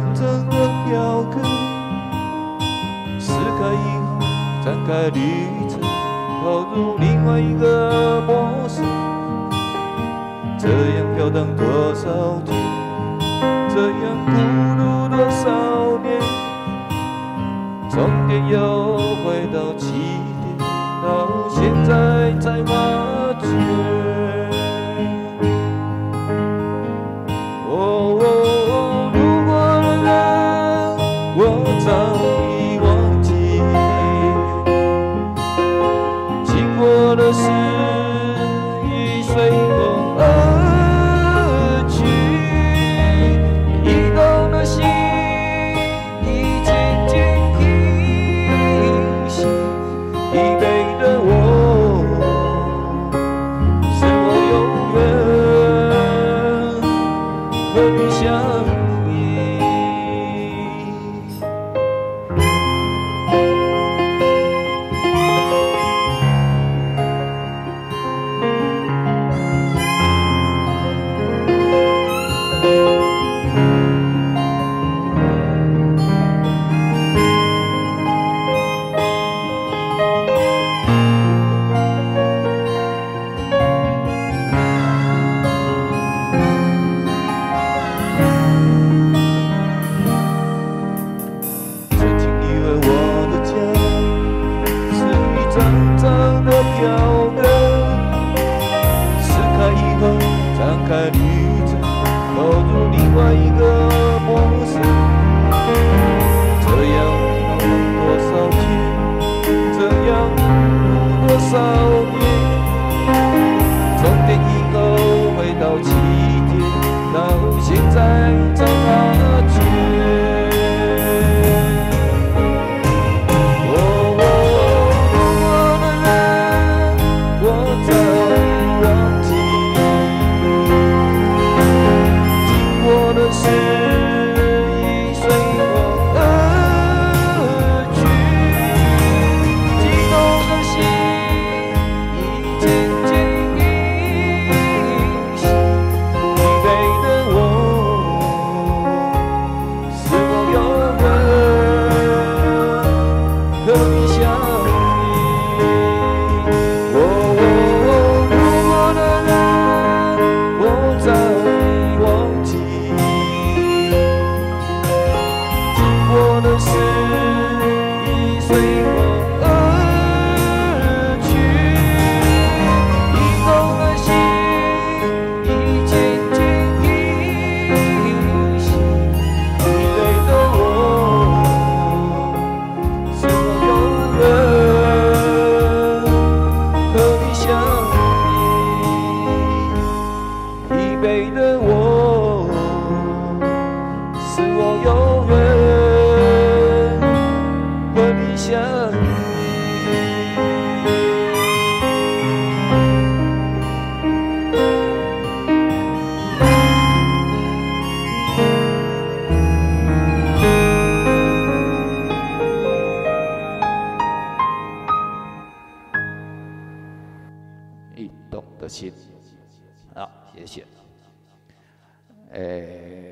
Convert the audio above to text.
真正的标哥撕开以后展开旅程投入另外一个陌生这样飘荡多少天这样孤 time. 到奇到现在我才发 Yeah. 好，谢谢。诶。